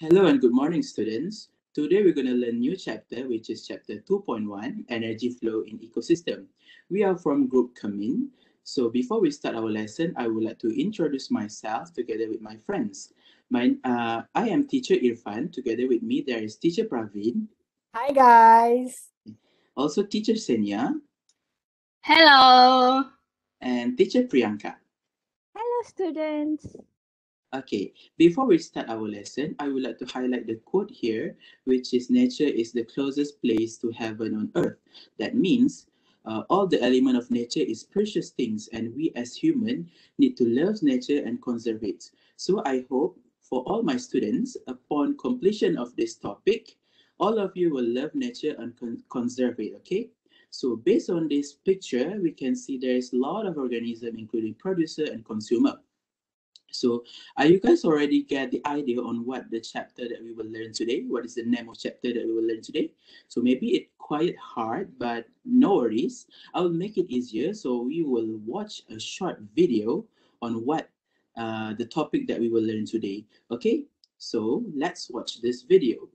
Hello and good morning, students. Today we're going to learn new chapter, which is chapter 2.1, Energy Flow in Ecosystem. We are from Group Cummin. So before we start our lesson, I would like to introduce myself together with my friends. My, uh, I am teacher Irfan. Together with me, there is teacher Praveen. Hi guys. Also teacher Senia Hello. and teacher Priyanka. Hello, students. Okay, before we start our lesson, I would like to highlight the quote here, which is nature is the closest place to heaven on earth. That means uh, all the element of nature is precious things and we as human need to love nature and conserve it. So I hope for all my students, upon completion of this topic, all of you will love nature and con conserve it, okay? So based on this picture, we can see there is a lot of organism, including producer and consumer. So are you guys already get the idea on what the chapter that we will learn today? What is the name of chapter that we will learn today? So maybe it's quite hard, but no worries. I will make it easier. So we will watch a short video on what uh, the topic that we will learn today. Okay, so let's watch this video.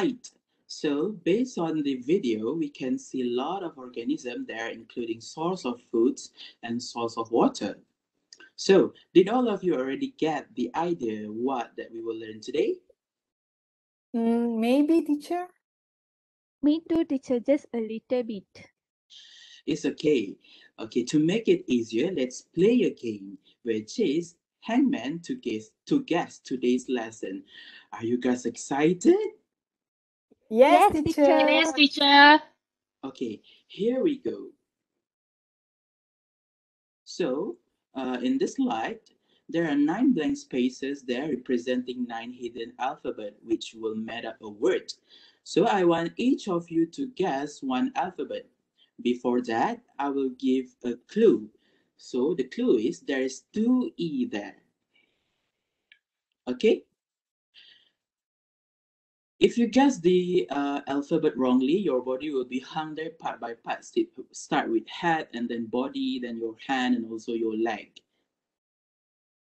Right. So based on the video, we can see a lot of organisms there, including source of foods and source of water. So did all of you already get the idea what that we will learn today? Mm, maybe teacher. Me too, teacher, just a little bit. It's okay. Okay, to make it easier, let's play a game, which is Hangman to guess to guess today's lesson. Are you guys excited? Yes, Yes, teacher. teacher. Yes, teacher. Okay, here we go. So, uh, in this slide, there are nine blank spaces there representing nine hidden alphabet, which will make up a word. So I want each of you to guess one alphabet. Before that, I will give a clue. So the clue is there is two E there. Okay? If you guess the uh, alphabet wrongly, your body will be hung there part by part. Start with head and then body, then your hand and also your leg.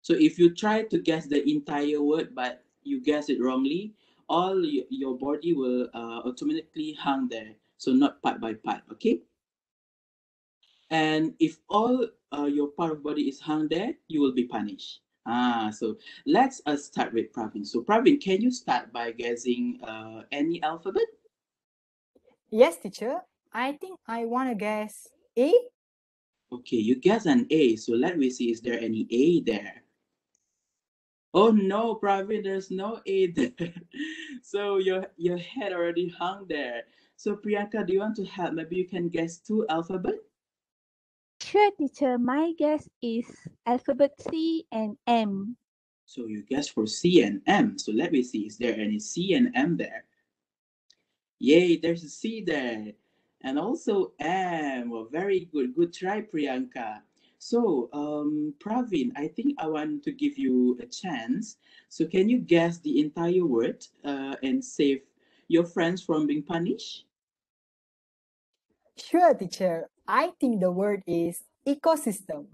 So if you try to guess the entire word but you guess it wrongly, all your body will uh, automatically hang there. So not part by part, okay? And if all uh, your part of body is hung there, you will be punished. Ah, so let's uh, start with Praveen. So Praveen, can you start by guessing uh, any alphabet? Yes, teacher. I think I want to guess A. Okay, you guess an A. So let me see, is there any A there? Oh no, Praveen, there's no A there. so your your head already hung there. So Priyanka, do you want to help? Maybe you can guess two alphabet? Sure, teacher. My guess is alphabet C and M. So you guess for C and M. So let me see, is there any C and M there? Yay, there's a C there. And also M. Well, very good. Good try, Priyanka. So, um, Praveen, I think I want to give you a chance. So can you guess the entire word uh, and save your friends from being punished? Sure, teacher. I think the word is ecosystem.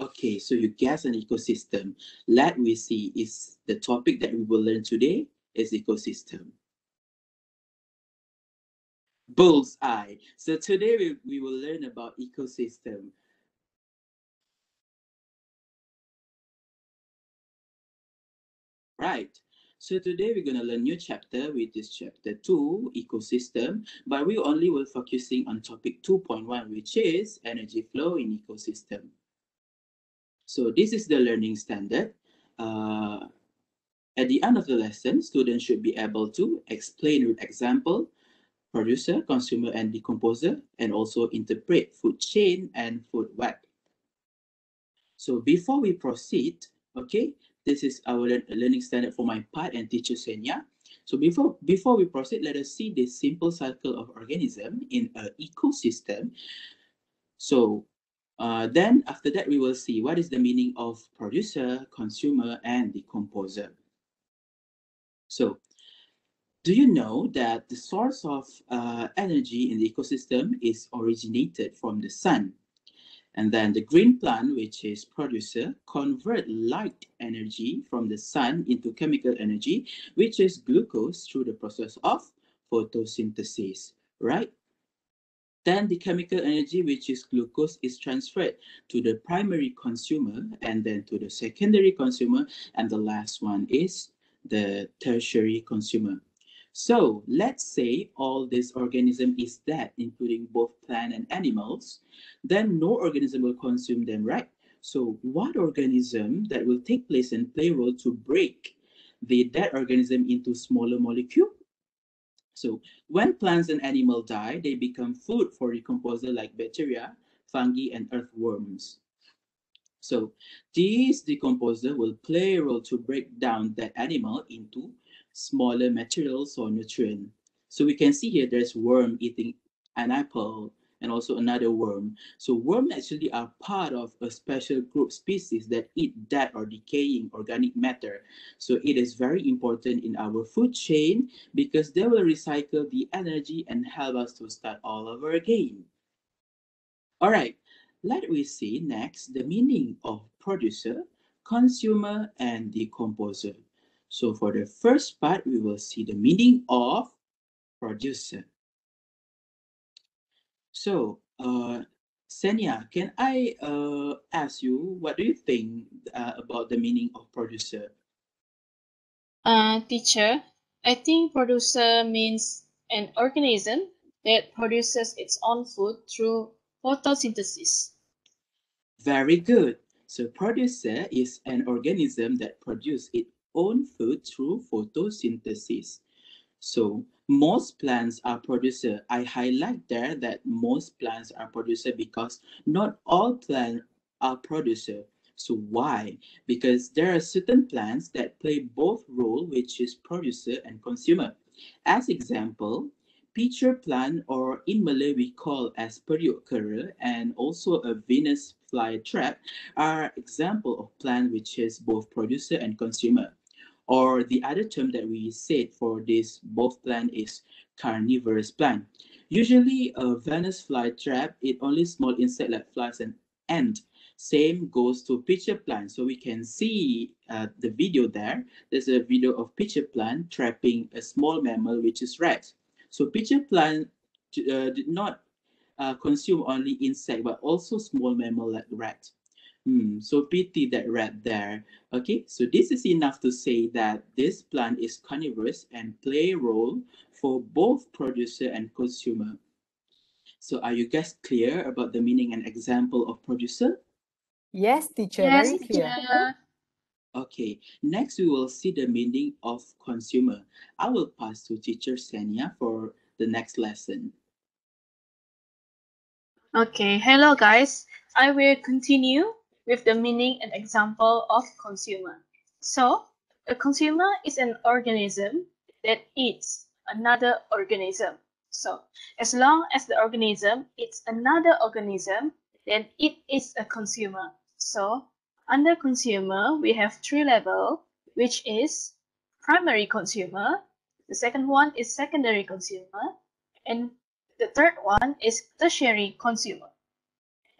Okay, so you guess an ecosystem. Let me see, is the topic that we will learn today is ecosystem. Bullseye. So today we, we will learn about ecosystem. Right. So today we're going to learn new chapter, which is chapter 2, ecosystem, but we only will focusing on topic 2.1, which is energy flow in ecosystem. So this is the learning standard. Uh, at the end of the lesson, students should be able to explain with example, producer, consumer, and decomposer, and also interpret food chain and food web. So before we proceed, okay, this is our learning standard for my part and teacher Senia. So before, before we proceed, let us see the simple cycle of organism in an ecosystem. So uh, then after that, we will see what is the meaning of producer, consumer, and decomposer. So do you know that the source of uh, energy in the ecosystem is originated from the sun? And then the green plant, which is producer, convert light energy from the sun into chemical energy, which is glucose through the process of photosynthesis, right? Then the chemical energy, which is glucose, is transferred to the primary consumer and then to the secondary consumer. And the last one is the tertiary consumer. So let's say all this organism is dead, including both plant and animals, then no organism will consume them, right? So what organism that will take place and play a role to break the dead organism into smaller molecule? So when plants and animals die, they become food for decomposer like bacteria, fungi, and earthworms. So these decomposer will play a role to break down that animal into smaller materials or nutrient. So we can see here there's worm eating an apple and also another worm. So worms actually are part of a special group species that eat dead or decaying organic matter. So it is very important in our food chain because they will recycle the energy and help us to start all over again. All right, let we see next the meaning of producer, consumer, and decomposer. So for the first part, we will see the meaning of producer. So, uh, Senia, can I uh, ask you, what do you think uh, about the meaning of producer? Uh, teacher, I think producer means an organism that produces its own food through photosynthesis. Very good. So producer is an organism that produces its own food through photosynthesis. So most plants are producer. I highlight there that most plants are producer because not all plants are producer. So why? Because there are certain plants that play both role, which is producer and consumer. As example, pitcher plant or in Malay we call as periuk and also a Venus flytrap are example of plant which is both producer and consumer. Or the other term that we said for this both plant is carnivorous plant. Usually a Venus flytrap, it only small insect like flies and ant. Same goes to pitcher plant. So we can see uh, the video there. There's a video of pitcher plant trapping a small mammal, which is rat. So pitcher plant uh, did not uh, consume only insect, but also small mammal like rat. Hmm, so pity that red there. Okay, so this is enough to say that this plant is carnivorous and play a role for both producer and consumer. So are you guys clear about the meaning and example of producer? Yes, teacher, Yes, very clear. teacher. Okay, next we will see the meaning of consumer. I will pass to teacher Senia for the next lesson. Okay, hello guys. I will continue with the meaning and example of consumer. So, a consumer is an organism that eats another organism. So, as long as the organism eats another organism, then it is a consumer. So, under consumer, we have three level, which is primary consumer, the second one is secondary consumer, and the third one is tertiary consumer.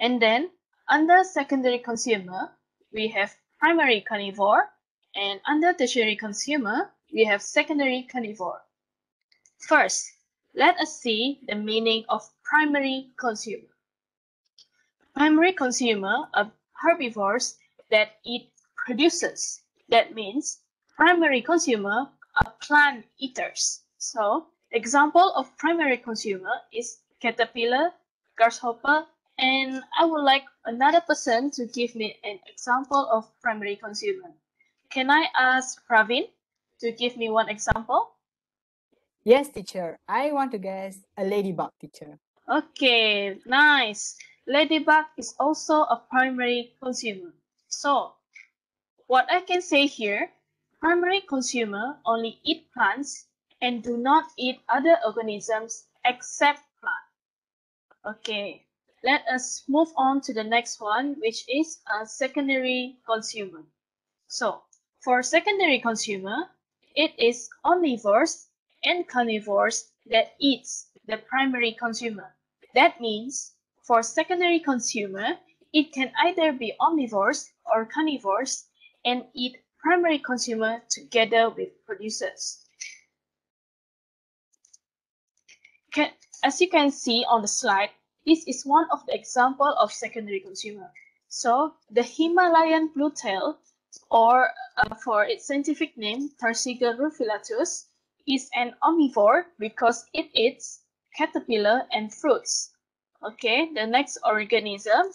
And then under secondary consumer, we have primary carnivore, and under tertiary consumer, we have secondary carnivore. First, let us see the meaning of primary consumer. Primary consumer are herbivores that eat producers. That means primary consumer are plant eaters. So example of primary consumer is caterpillar, grasshopper, and I would like another person to give me an example of primary consumer. Can I ask Praveen to give me one example? Yes, teacher. I want to guess a ladybug, teacher. Okay, nice. Ladybug is also a primary consumer. So, what I can say here, primary consumer only eat plants and do not eat other organisms except plant. Okay, let us move on to the next one, which is a secondary consumer. So, for secondary consumer, it is omnivores and carnivores that eats the primary consumer. That means for secondary consumer, it can either be omnivores or carnivores and eat primary consumer together with producers. Can, as you can see on the slide, this is one of the example of secondary consumer. So the Himalayan blue tail, or uh, for its scientific name, Tarsiger rufilatus, is an omnivore because it eats caterpillar and fruits. Okay, the next organism.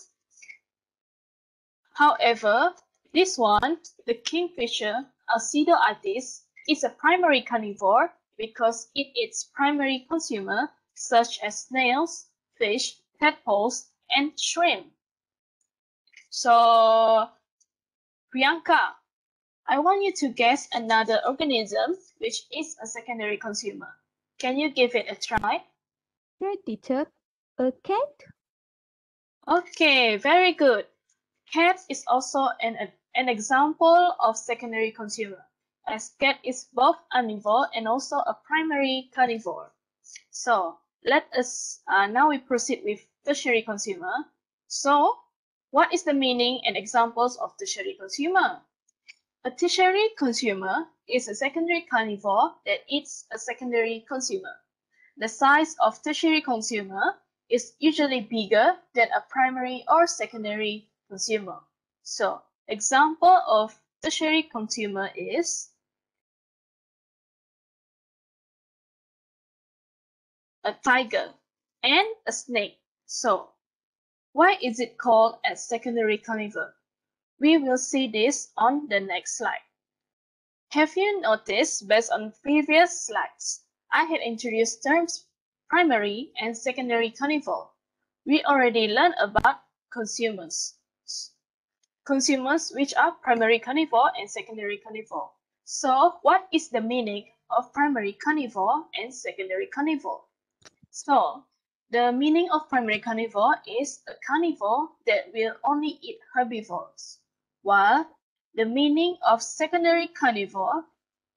However, this one, the kingfisher Alcidoides, is a primary carnivore because it eats primary consumer such as snails, fish, tadpoles, and shrimp. So, Priyanka, I want you to guess another organism which is a secondary consumer. Can you give it a try? Okay, teacher. A cat? Okay, very good. Cat is also an, an example of secondary consumer, as cat is both omnivore and also a primary carnivore. So, let us, uh, now we proceed with tertiary consumer. So, what is the meaning and examples of tertiary consumer? A tertiary consumer is a secondary carnivore that eats a secondary consumer. The size of tertiary consumer is usually bigger than a primary or secondary consumer. So, example of tertiary consumer is a tiger and a snake. So, why is it called a secondary carnivore? We will see this on the next slide. Have you noticed, based on previous slides, I had introduced terms primary and secondary carnivore. We already learned about consumers. Consumers which are primary carnivore and secondary carnivore. So what is the meaning of primary carnivore and secondary carnivore? So the meaning of primary carnivore is a carnivore that will only eat herbivores while the meaning of secondary carnivore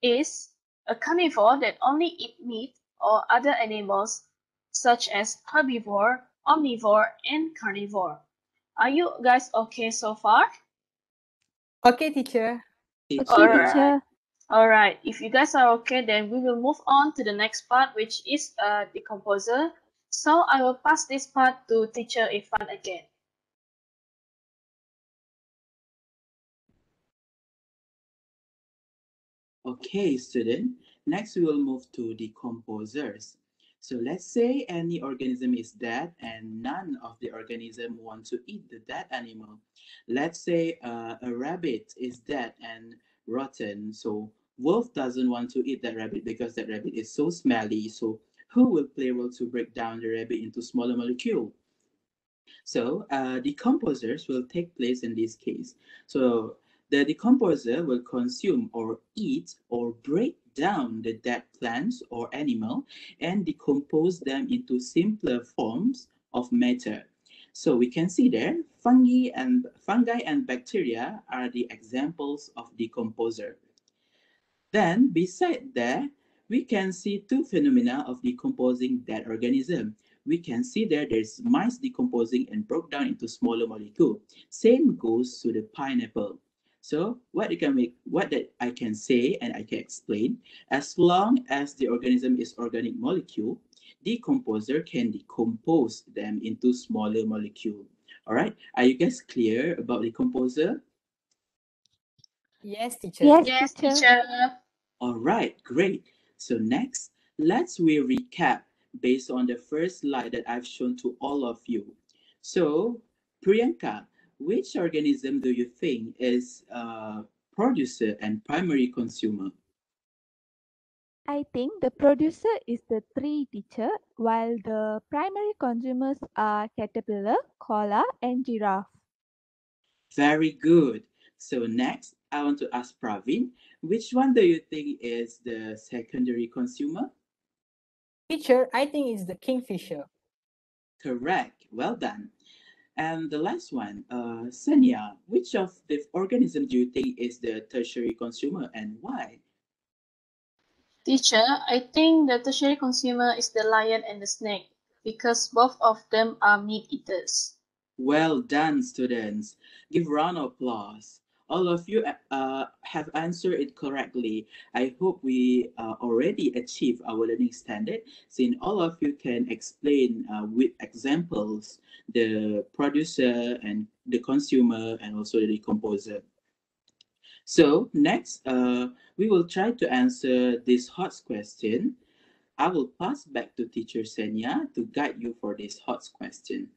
is a carnivore that only eat meat or other animals such as herbivore, omnivore, and carnivore. Are you guys okay so far? Okay, teacher. Okay, Alright. teacher. Alright, if you guys are okay, then we will move on to the next part, which is a decomposer. So I will pass this part to teacher Irfan again. Okay, student. Next, we will move to decomposers. So let's say any organism is dead and none of the organism want to eat the dead animal. Let's say uh, a rabbit is dead and rotten. So wolf doesn't want to eat that rabbit because that rabbit is so smelly. So who will play a role to break down the rabbit into smaller molecule? So uh, decomposers will take place in this case. So the decomposer will consume or eat or break down the dead plants or animal and decompose them into simpler forms of matter. So we can see there, fungi and fungi and bacteria are the examples of decomposer. Then beside that, we can see two phenomena of decomposing dead organism. We can see there there's mice decomposing and broke down into smaller molecule. Same goes to the pineapple. So what you can make, what that I can say and I can explain, as long as the organism is organic molecule, decomposer can decompose them into smaller molecule. All right, are you guys clear about decomposer? Yes, teacher. Yes, Yes, teacher. teacher. All right, great. So next, let's we recap based on the first slide that I've shown to all of you. So, Priyanka, which organism do you think is a producer and primary consumer? I think the producer is the tree teacher, while the primary consumers are caterpillar, koala, and giraffe. Very good. So next, I want to ask Praveen, which one do you think is the secondary consumer? Teacher, I think it's the kingfisher. Correct. Well done. And the last one, uh, Senia, which of the organisms do you think is the tertiary consumer and why? Teacher, I think the tertiary consumer is the lion and the snake because both of them are meat eaters. Well done, students. Give round of applause. All of you uh, have answered it correctly. I hope we uh, already achieved our learning standard since all of you can explain uh, with examples the producer and the consumer and also the decomposer. So next, uh, we will try to answer this hot question. I will pass back to teacher Senia to guide you for this hot question.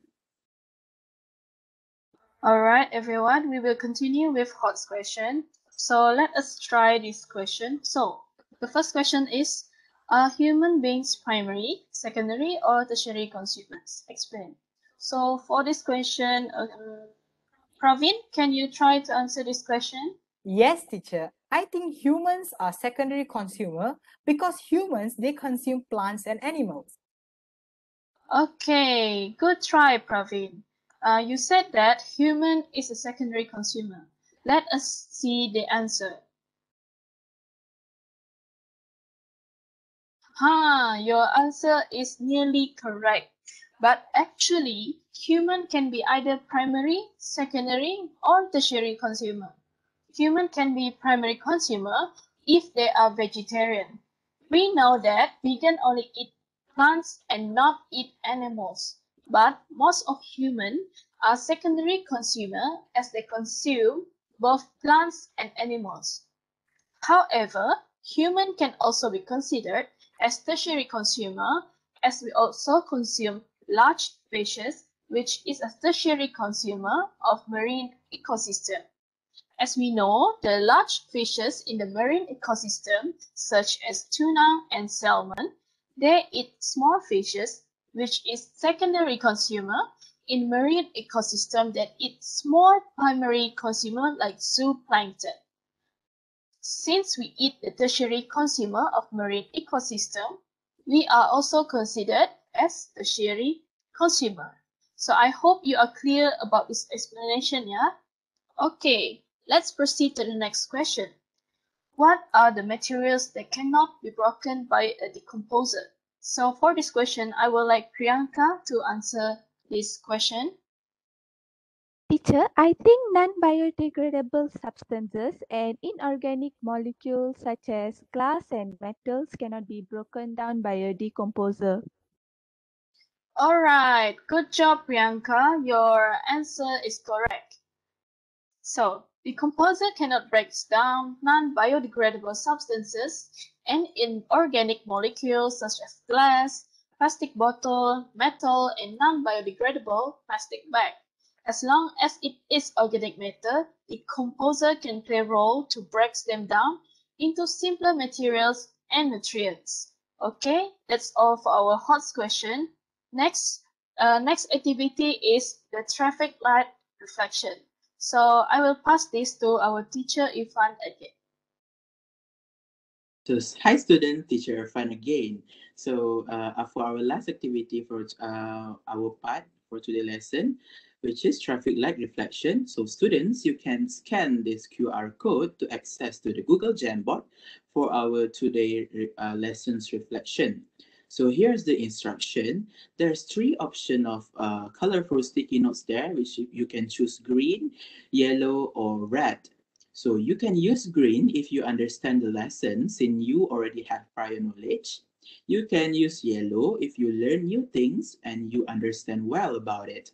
Alright, everyone, we will continue with HOTS question. So let us try this question. So the first question is, are human beings primary, secondary, or tertiary consumers? Explain. So for this question, um, Praveen, can you try to answer this question? Yes, teacher. I think humans are secondary consumer because humans they consume plants and animals. Okay, good try, Praveen. Uh, you said that human is a secondary consumer. Let us see the answer. Ha, your answer is nearly correct. But actually, human can be either primary, secondary, or tertiary consumer. Human can be primary consumer if they are vegetarian. We know that vegan only eat plants and not eat animals. But most of humans are secondary consumer as they consume both plants and animals. However, human can also be considered as tertiary consumer as we also consume large fishes which is a tertiary consumer of marine ecosystem. As we know, the large fishes in the marine ecosystem such as tuna and salmon, they eat small fishes which is secondary consumer in marine ecosystem that eat small primary consumer like zooplankton. Since we eat the tertiary consumer of marine ecosystem, we are also considered as tertiary consumer. So I hope you are clear about this explanation, yeah? Okay, let's proceed to the next question. What are the materials that cannot be broken by a decomposer? So for this question, I would like Priyanka to answer this question. Teacher, I think non-biodegradable substances and inorganic molecules such as glass and metals cannot be broken down by a decomposer. Alright, good job Priyanka. Your answer is correct. So, decomposer cannot break down non-biodegradable substances and inorganic molecules such as glass, plastic bottle, metal, and non-biodegradable plastic bag. As long as it is organic matter, the composer can play a role to break them down into simpler materials and nutrients. Okay, that's all for our hot question. Next, uh, next activity is the traffic light reflection. So I will pass this to our teacher Irfan again. So, hi student, teacher Irfan again. So, uh, for our last activity for uh, our part for today's lesson, which is traffic light reflection. So, students, you can scan this QR code to access to the Google Jamboard for our today uh, lessons reflection. So here's the instruction. There's three options of uh, colorful sticky notes there, which you can choose green, yellow, or red. So you can use green if you understand the lesson since you already have prior knowledge. You can use yellow if you learn new things and you understand well about it.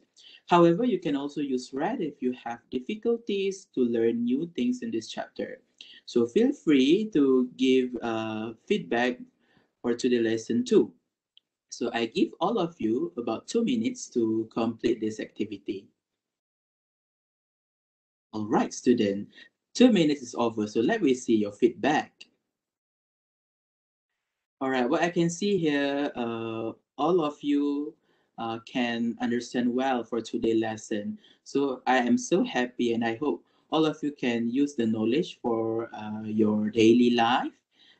However, you can also use red if you have difficulties to learn new things in this chapter. So feel free to give uh, feedback for today lesson two. So I give all of you about two minutes to complete this activity. All right, student, two minutes is over, so let me see your feedback. All right, what I can see here, uh, all of you uh, can understand well for today's lesson. So I am so happy and I hope all of you can use the knowledge for uh, your daily life.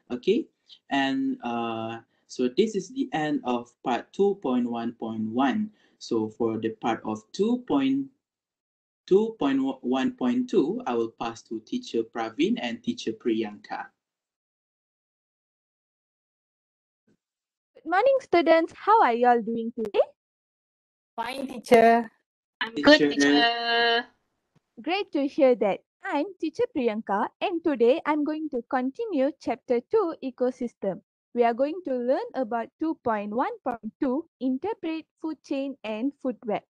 Okay, and uh, so this is the end of part 2.1.1. So for the part of 2.1.2, I will pass to teacher Praveen and teacher Priyanka. Good morning, students. How are you all doing today? Fine, teacher. I'm good, Teacher. teacher. Great to hear that. I'm teacher Priyanka and today I'm going to continue chapter 2 ecosystem. We are going to learn about 2.1.2 interpret food chain and food web.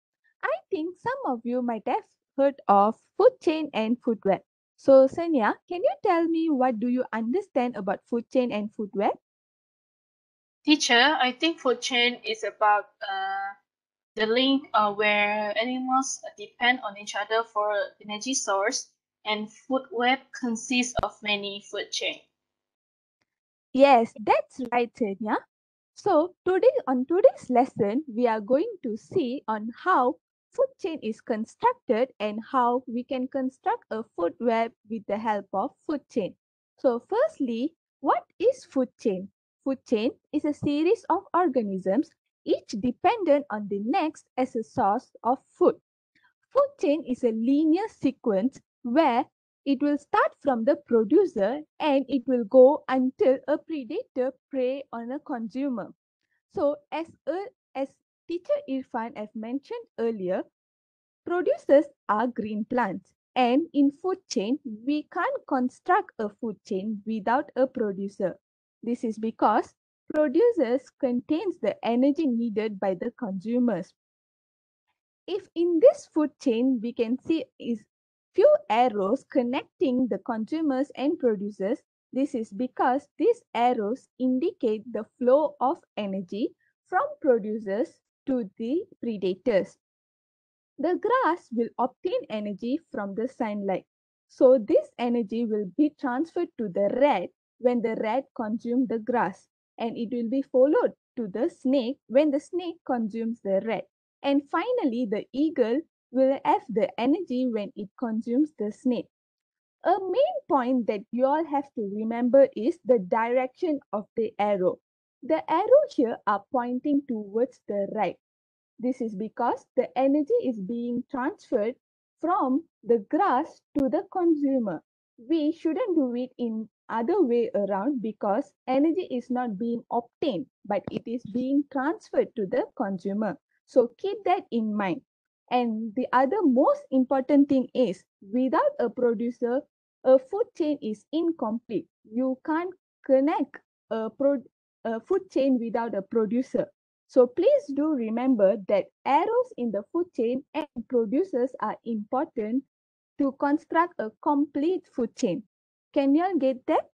I think some of you might have heard of food chain and food web. So Senia, can you tell me what do you understand about food chain and food web? Teacher, I think food chain is about uh, the link uh, where animals depend on each other for energy source and food web consists of many food chain. Yes, that's right, Senia. So today on today's lesson, we are going to see on how food chain is constructed and how we can construct a food web with the help of food chain. So firstly, what is food chain? Food chain is a series of organisms, each dependent on the next as a source of food. Food chain is a linear sequence where it will start from the producer and it will go until a predator prey on a consumer. So as, a, as teacher Irfan has mentioned earlier, producers are green plants. And in food chain, we can't construct a food chain without a producer. This is because producers contains the energy needed by the consumers. If in this food chain, we can see is few arrows connecting the consumers and producers. This is because these arrows indicate the flow of energy from producers to the predators. The grass will obtain energy from the sunlight. So this energy will be transferred to the rat when the rat consumes the grass and it will be followed to the snake when the snake consumes the rat. And finally, the eagle will have the energy when it consumes the snake. A main point that you all have to remember is the direction of the arrow. The arrow here are pointing towards the right. This is because the energy is being transferred from the grass to the consumer. We shouldn't do it in other way around because energy is not being obtained, but it is being transferred to the consumer. So keep that in mind. And the other most important thing is without a producer, a food chain is incomplete. You can't connect a, pro- a food chain without a producer. So please do remember that arrows in the food chain and producers are important to construct a complete food chain. Can you all get that?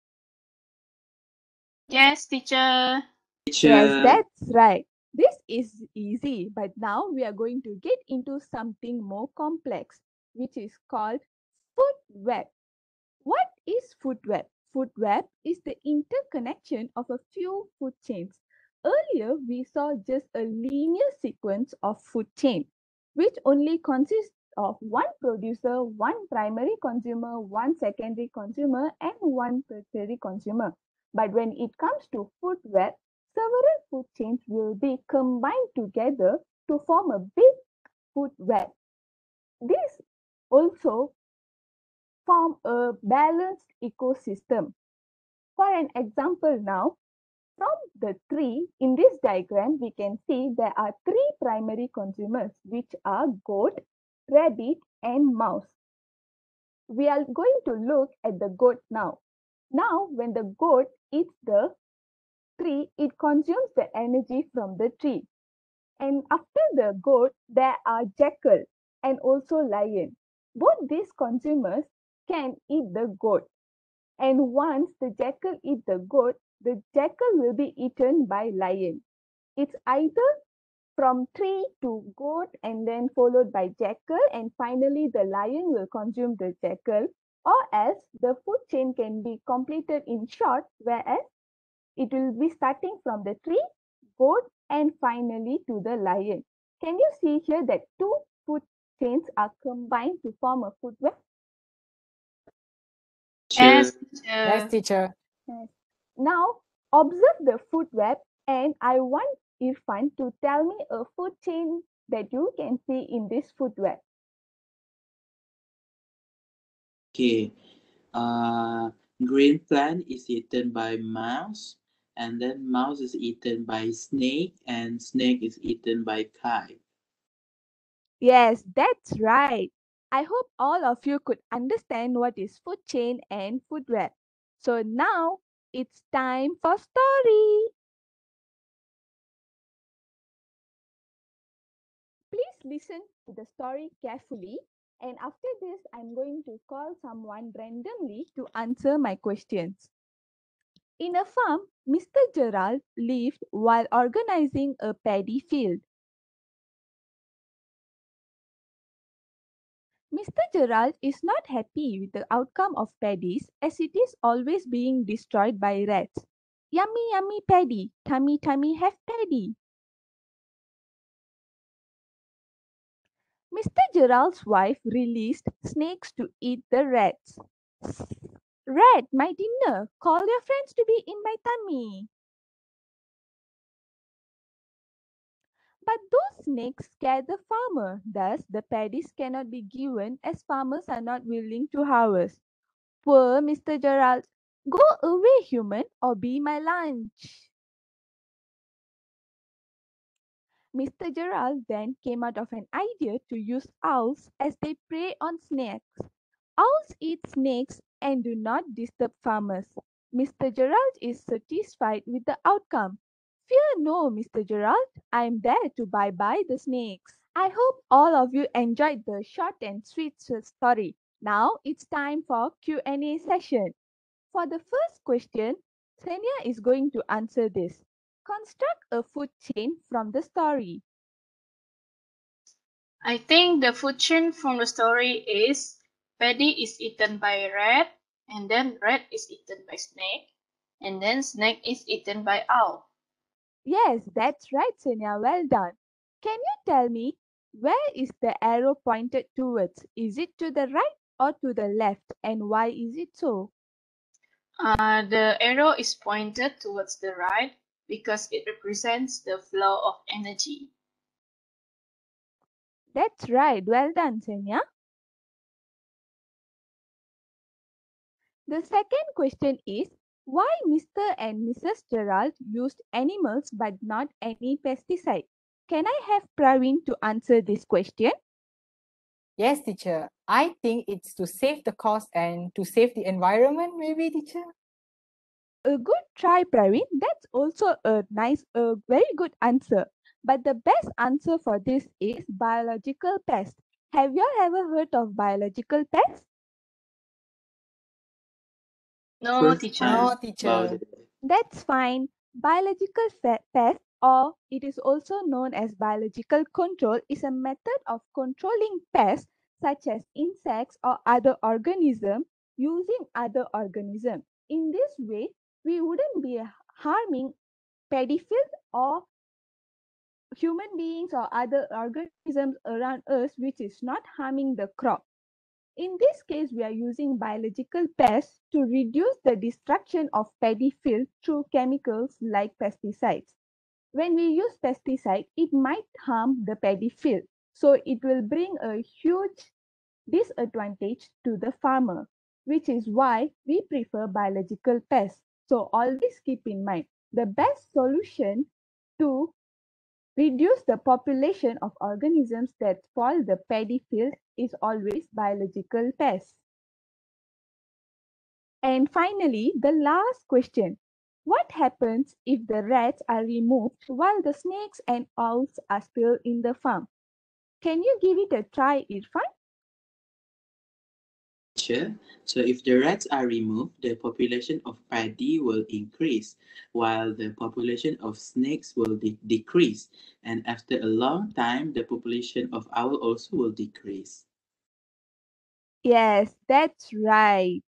Yes, teacher. Teacher, Yes, that's right. This is easy, but now we are going to get into something more complex, which is called food web. What is food web? Food web is the interconnection of a few food chains. Earlier, we saw just a linear sequence of food chain, which only consists of one producer, one primary consumer, one secondary consumer, and one tertiary consumer. But when it comes to food web, several food chains will be combined together to form a big food web. This also form a balanced ecosystem. For an example now, from the tree in this diagram, we can see there are three primary consumers, which are goat, rabbit, and mouse. We are going to look at the goat now. Now, when the goat eats the tree, it consumes the energy from the tree. And after the goat, there are jackal and also lion. Both these consumers can eat the goat. And once the jackal eat the goat, the jackal will be eaten by lion. It's either from tree to goat and then followed by jackal and finally the lion will consume the jackal or else the food chain can be completed in short whereas it will be starting from the tree, goat and finally to the lion. Can you see here that two food chains are combined to form a food web? Yes, Yes, teacher. teacher. Now observe the food web and I want Irfan to tell me a food chain that you can see in this food web. Okay. Uh, green plant is eaten by mouse, and then mouse is eaten by snake, and snake is eaten by kite. Yes, that's right. I hope all of you could understand what is food chain and food web. So now it's time for story. Please listen to the story carefully and after this I'm going to call someone randomly to answer my questions. In a farm, Mr. Gerald lived while organizing a paddy field. Mr. Gerald is not happy with the outcome of paddies as it is always being destroyed by rats. Yummy, yummy paddy, tummy, tummy, have paddy. Mr. Gerald's wife released snakes to eat the rats. Rat, my dinner, call your friends to be in my tummy. But those snakes scare the farmer. Thus, the paddies cannot be given as farmers are not willing to harvest. Poor Mr. Gerald. Go away, human, or be my lunch. Mr. Gerald then came out of an idea to use owls as they prey on snakes. Owls eat snakes and do not disturb farmers. Mr. Gerald is satisfied with the outcome. Fear no, Mr. Gerald. I am there to bye bye the snakes. I hope all of you enjoyed the short and sweet story. Now it's time for Q&A session. For the first question, Senia is going to answer this. Construct a food chain from the story. I think the food chain from the story is paddy is eaten by rat, and then rat is eaten by snake, and then snake is eaten by owl. Yes, that's right, Senia. Well done. Can you tell me where is the arrow pointed towards? Is it to the right or to the left? And why is it so? Uh, the arrow is pointed towards the right because it represents the flow of energy. That's right. Well done, Senia. The second question is why Mr. and Mrs. Gerald used animals but not any pesticide? Can I have Praveen to answer this question? Yes, teacher. I think it's to save the cost and to save the environment, maybe, teacher. A good try, Praveen. That's also a nice, a very good answer. But the best answer for this is biological pest. Have you all ever heard of biological pest? No, First teacher. time No, teacher. That's fine. Biological fe- pest, or it is also known as biological control, is a method of controlling pests such as insects or other organisms using other organisms. In this way, we wouldn't be harming paddy field or human beings or other organisms around us which is not harming the crop. In this case, we are using biological pests to reduce the destruction of paddy field through chemicals like pesticides. When we use pesticide, it might harm the paddy field. So it will bring a huge disadvantage to the farmer, which is why we prefer biological pests. So always keep in mind, the best solution to reduce the population of organisms that spoil the paddy field is always biological pests. And finally, the last question. What happens if the rats are removed while the snakes and owls are still in the farm? Can you give it a try, Irfan? Sure. So if the rats are removed, the population of paddy will increase, while the population of snakes will de- decrease. And after a long time, the population of owl also will decrease. Yes, that's right.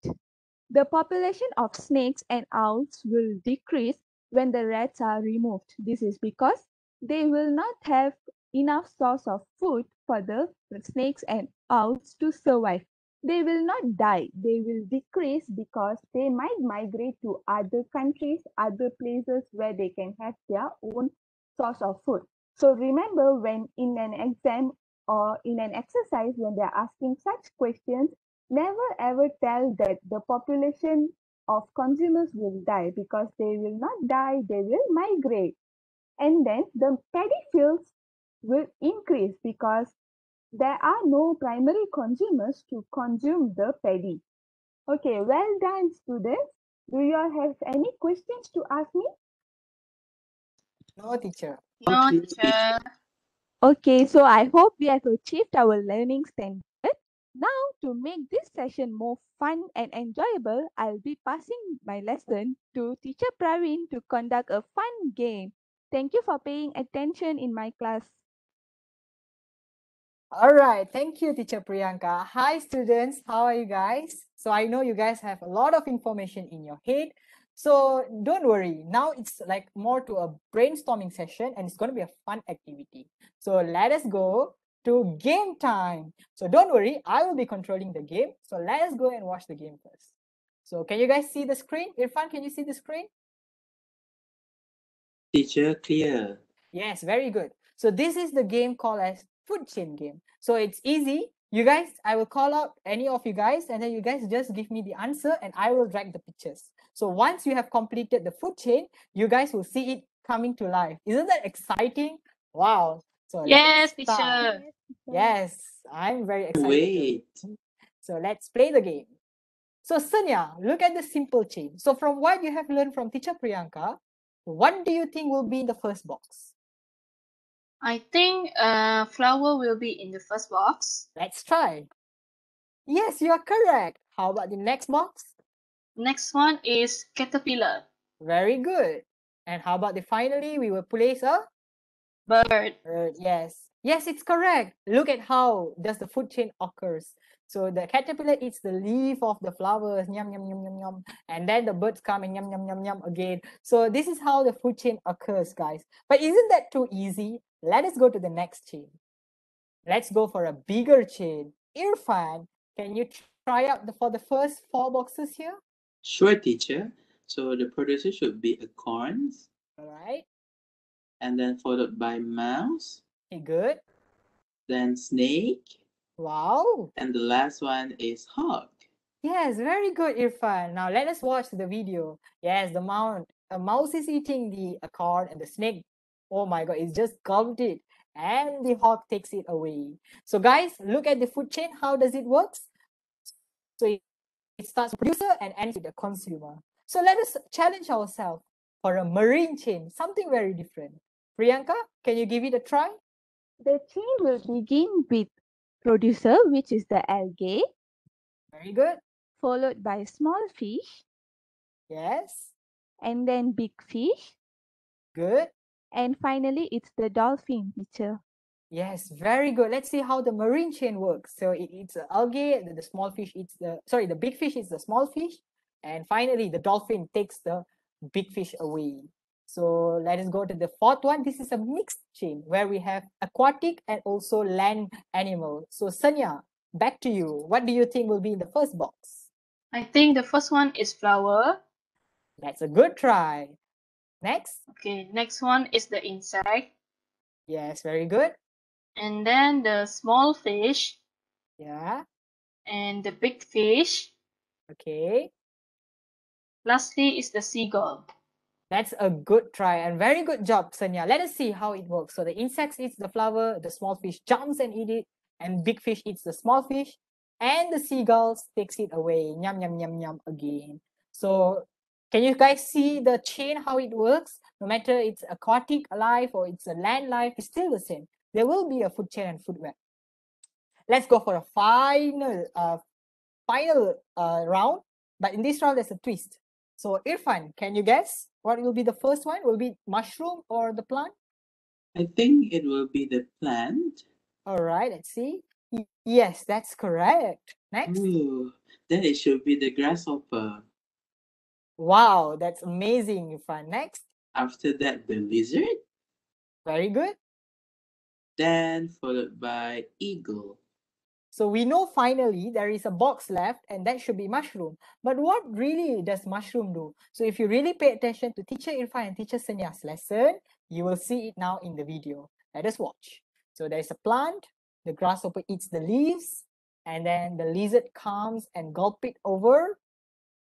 The population of snakes and owls will decrease when the rats are removed. This is because they will not have enough source of food for the snakes and owls to survive. They will not die, they will decrease because they might migrate to other countries, other places where they can have their own source of food. So remember when in an exam or in an exercise when they're asking such questions, never ever tell that the population of consumers will die because they will not die, they will migrate. And then the paddy fields will increase because there are no primary consumers to consume the paddy. Okay, well done, students. Do you all have any questions to ask me? No, teacher. No, teacher. Okay, so I hope we have achieved our learning standard. Now, to make this session more fun and enjoyable, I'll be passing my lesson to Teacher Praveen to conduct a fun game. Thank you for paying attention in my class. All right, thank you, Teacher Priyanka. Hi, students. How are you guys? So I know you guys have a lot of information in your head. So don't worry. Now it's like more to a brainstorming session and it's going to be a fun activity. So let us go to game time. So don't worry, I will be controlling the game. So let us go and watch the game first. So can you guys see the screen? Irfan, can you see the screen? Teacher, clear. Yes, very good. So this is the game called as food chain game. So it's easy. You guys, I will call out any of you guys and then you guys just give me the answer and I will drag the pictures. So once you have completed the food chain, you guys will see it coming to life. Isn't that exciting? Wow. So let's Yes, teacher. Yes, I'm very excited. Wait. So let's play the game. So Senia, look at the simple chain. So from what you have learned from teacher Priyanka, what do you think will be in the first box? I think uh, flower will be in the first box. Let's try. Yes, you are correct. How about the next box? Next one is caterpillar, Very good. And how about the finally we will place a bird. bird? Yes. Yes, it's correct. Look at how does the food chain occurs. So the caterpillar eats the leaf of the flowers, yum yum yum yum yum, and then the birds come and yum yum yum yum again. So this is how the food chain occurs, guys. But isn't that too easy? Let us go to the next chain. Let's go for a bigger chain. Irfan, can you try out the, for the first four boxes here? Sure, teacher. So the producer should be a acorns, All right. and then followed by mouse, Okay, good. then snake, Wow. and the last one is hawk. Yes, very good, Irfan. Now let us watch the video. Yes, the mount, a mouse is eating the acorn and the snake. Oh my god, it's just gulped it. And the hawk takes it away. So guys, look at the food chain. How does it work? So it, starts with producer and ends with the consumer. So let us challenge ourselves for a marine chain, something very different. Priyanka, can you give it a try? The chain will begin with producer, which is the algae, Very good. followed by small fish, Yes. and then big fish, Good. and finally it's the dolphin, teacher. Yes, very good. Let's see how the marine chain works. So it eats the algae, the, the small fish eats the, sorry, the big fish eats the small fish, and finally the dolphin takes the big fish away. So let us go to the fourth one. This is a mixed chain where we have aquatic and also land animal. So Senia, back to you. What do you think will be in the first box? I think the first one is flower. That's a good try. Next. Okay, next one is the insect. Yes, very good. And then the small fish Yeah. and the big fish. Okay. Lastly is the seagull. That's a good try and very good job, Senia. Let us see how it works. So the insects eats the flower, the small fish jumps and eat it, and big fish eats the small fish, and the seagulls takes it away. Yum yum yum yum again. So Can you guys see the chain, how it works? No matter it's aquatic life or it's a land life, it's still the same. There will be a food chain and food web. Let's go for a final, uh, final uh, round. But in this round, there's a twist. So Irfan, can you guess what will be the first one? Will be mushroom or the plant? I think it will be the plant. All right, let's see. Yes, that's correct. Next. Ooh, then it should be the grasshopper. Wow, that's amazing, Irfan. Next. After that, the lizard. Very good. Then followed by eagle. So we know finally there is a box left and that should be mushroom. But what really does mushroom do? So if you really pay attention to teacher Irfan and teacher Senia's lesson, you will see it now in the video. Let us watch. So there is a plant, the grasshopper eats the leaves, and then the lizard comes and gulp it over.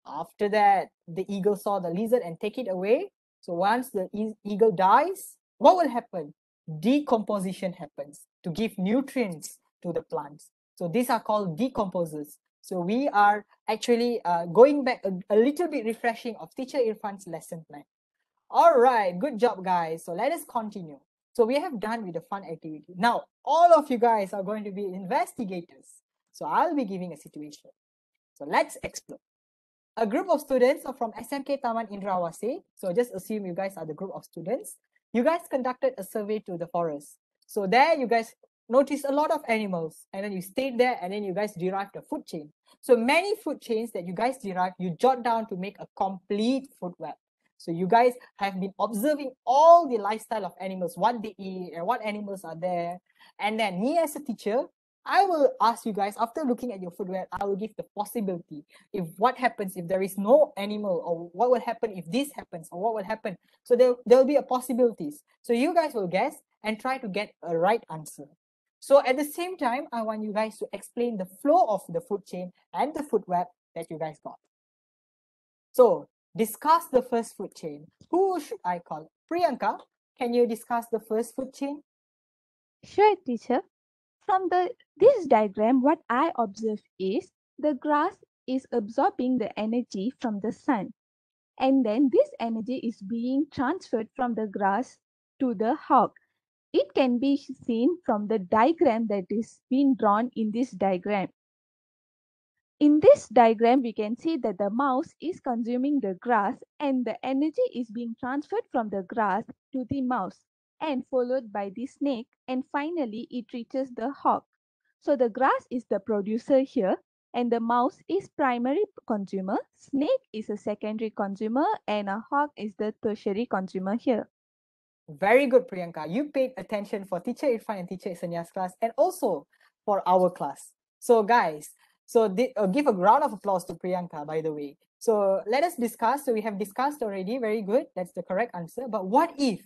After that, the eagle saw the lizard and take it away. So once the eagle dies, what will happen? Decomposition happens to give nutrients to the plants. So these are called decomposers. So we are actually uh, going back a, a little bit refreshing of teacher Irfan's lesson plan. All right, good job, guys. So let us continue. So we have done with the fun activity. Now, all of you guys are going to be investigators. So I'll be giving a situation. So let's explore. A group of students are from SMK Taman Inderawasih. So just assume you guys are the group of students. You guys conducted a survey to the forest. So there you guys noticed a lot of animals and then you stayed there and then you guys derived a food chain. So many food chains that you guys derived, you jot down to make a complete food web. So you guys have been observing all the lifestyle of animals, what they eat and what animals are there. And then me as a teacher, I will ask you guys after looking at your food web, I will give the possibility if what happens if there is no animal or what will happen if this happens or what will happen. So there, there will be a possibilities. So you guys will guess and try to get a right answer. So at the same time, I want you guys to explain the flow of the food chain and the food web that you guys got. So discuss the first food chain. Who should I call? Priyanka, can you discuss the first food chain? Sure, teacher. From the this diagram, what I observe is the grass is absorbing the energy from the sun. And then this energy is being transferred from the grass to the hog. It can be seen from the diagram that is being drawn in this diagram. In this diagram, we can see that the mouse is consuming the grass and the energy is being transferred from the grass to the mouse and followed by the snake and finally it reaches the hawk. So the grass is the producer here and the mouse is primary consumer, snake is a secondary consumer and a hawk is the tertiary consumer here. Very good, Priyanka. You paid attention for teacher Irfan and teacher Senia's class and also for our class. So guys, so the, uh, give a round of applause to Priyanka, by the way. So let us discuss. So we have discussed already. Very good. That's the correct answer. But what if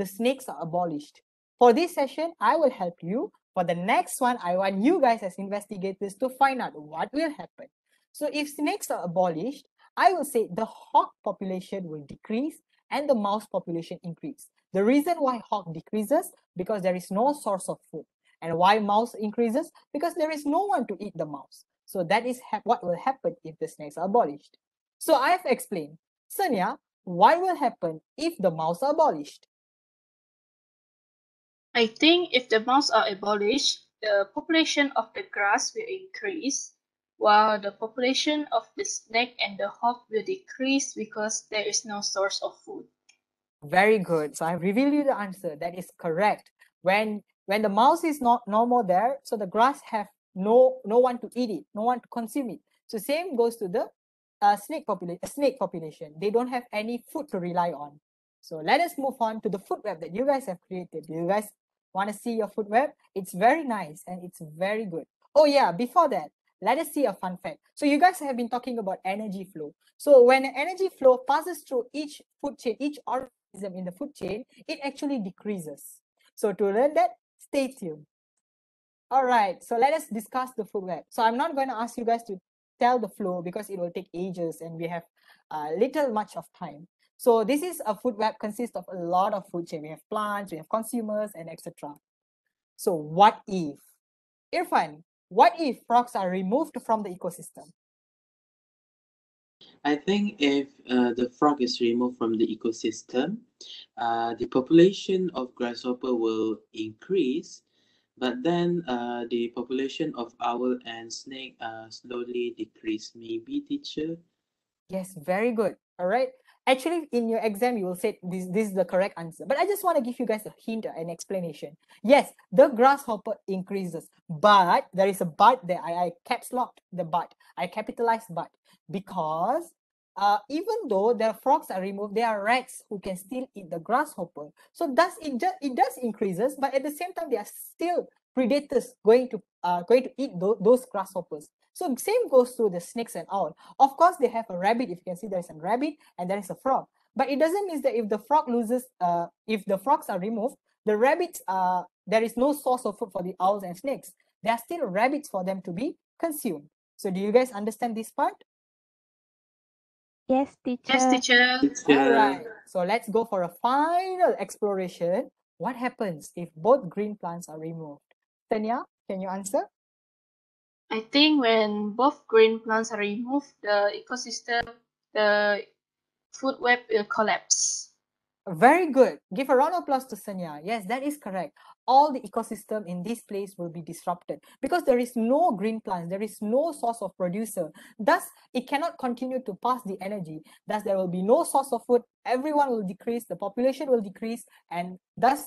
the snakes are abolished? For this session, I will help you. For the next one, I want you guys as investigators to find out what will happen. So if snakes are abolished, I will say the hawk population will decrease and the mouse population increase. The reason why hawk decreases because there is no source of food. And why mouse increases? Because there is no one to eat the mouse. So that is what will happen if the snakes are abolished. So I have explained. Senia, what will happen if the mouse are abolished? I think if the mouse are abolished, the population of the grass will increase, while the population of the snake and the hog will decrease because there is no source of food. Very good. So I reveal you the answer. That is correct. When when the mouse is not no more there, so the grass have no no one to eat it, no one to consume it. So same goes to the uh, snake population. Snake population. They don't have any food to rely on. So let us move on to the food web that you guys have created. You guys want to see your food web? It's very nice and it's very good. Oh yeah, before that, let us see a fun fact. So you guys have been talking about energy flow. So when energy flow passes through each food chain, each organism in the food chain, it actually decreases. So to learn that, stay tuned. All right, so let us discuss the food web. So I'm not going to ask you guys to tell the flow because it will take ages and we have uh, little much of time. So this is a food web consists of a lot of food chain. We have plants, we have consumers, and etc. So what if, Irfan, what if frogs are removed from the ecosystem? I think if uh, the frog is removed from the ecosystem, uh, the population of grasshopper will increase, but then uh, the population of owl and snake uh, slowly decrease. Maybe, teacher? Yes, very good. All right. Actually, in your exam, you will say this, this is the correct answer. But I just want to give you guys a hint, or an explanation. Yes, the grasshopper increases, but there is a but there. I, I caps locked the but. I capitalized but because uh, even though the frogs are removed, there are rats who can still eat the grasshopper. So does it just it does increases, but at the same time, there are still predators going to uh, going to eat th those grasshoppers. So same goes to the snakes and owl. Of course, they have a rabbit. If you can see, there's a rabbit and there is a frog. But it doesn't mean that if the frog loses, uh, if the frogs are removed, the rabbits, uh, there is no source of food for the owls and snakes. There are still rabbits for them to be consumed. So do you guys understand this part? Yes, teacher. Yes, teacher. All Teacher. right. So let's go for a final exploration. What happens if both green plants are removed? Tanya, can you answer? I think when both green plants are removed, the ecosystem, the food web will collapse. Very good. Give a round of applause to Senia. Yes, that is correct. All the ecosystem in this place will be disrupted because there is no green plants, there is no source of producer. Thus, it cannot continue to pass the energy. Thus, there will be no source of food. Everyone will decrease, the population will decrease, and thus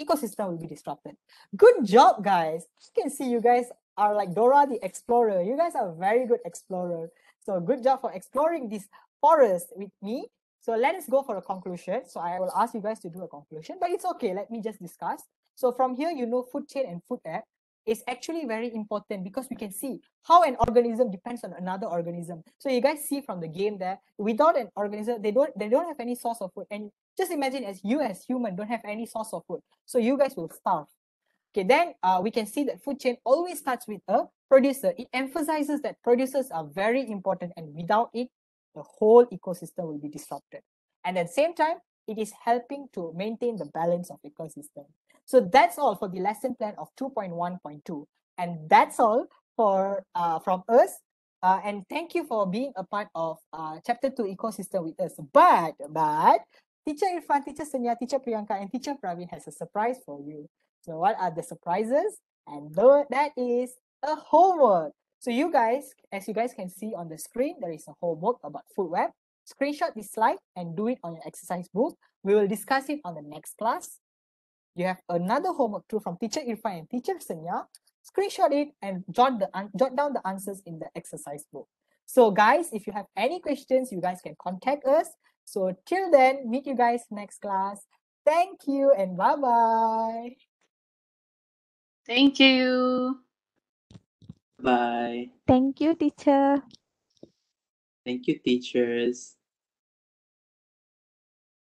ecosystem will be disrupted. Good job, guys. You can see you guys are like Dora the Explorer. You guys are very good explorer. So good job for exploring this forest with me. So let us go for a conclusion. So I will ask you guys to do a conclusion, but it's okay. Let me just discuss. So from here, you know, food chain and food web is actually very important because we can see how an organism depends on another organism. So you guys see from the game there, without an organism, they don't they don't have any source of food. And just imagine as you as human don't have any source of food. So you guys will starve. Okay, then uh, we can see that food chain always starts with a producer. It emphasizes that producers are very important and without it, the whole ecosystem will be disrupted. And at the same time, it is helping to maintain the balance of ecosystem. So that's all for the lesson plan of 2.1.2. And that's all for uh, from us. Uh, and thank you for being a part of uh, chapter 2 ecosystem with us. But, but, teacher Irfan, teacher Senia, teacher Priyanka, and teacher Praveen has a surprise for you. So what are the surprises? And that is a homework. So you guys, as you guys can see on the screen, there is a homework about food web. Screenshot this slide and do it on your exercise book. We will discuss it on the next class. You have another homework too from teacher Irfan and teacher Senia. Screenshot it and jot the an- jot down the answers in the exercise book. So guys, if you have any questions, you guys can contact us. So till then, meet you guys next class. Thank you and bye bye. Thank you. Bye. Thank you, teacher. Thank you, teachers.